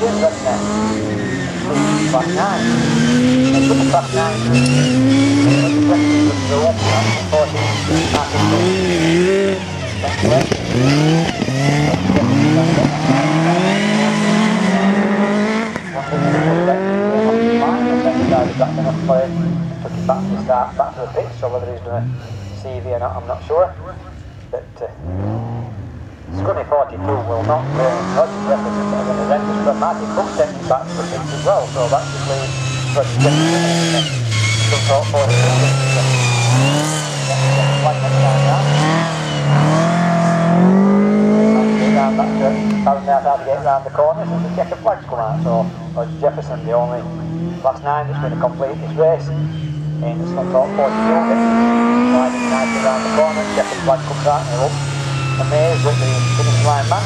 rất là bằng ngay nó giúp bằng ngay nó giúp bằng được dấu của tôi à được rồi Thank Back to start, back to the pitch, so whether he's going to CV or not, I'm not sure. But uh, Scrummy 42 will not play. Rogers Martin Cook sent back the pitch as well, so that just leaves Roger Jefferson and some sort of 42. Like next time round. Round back to the corner since the checkered flags come out, so Jefferson the only last nine that's going to complete this race in the Scunthorpe 40 kilometre. Sliding nicely around the corner, checkered flag comes out and they look amazed that the finish line man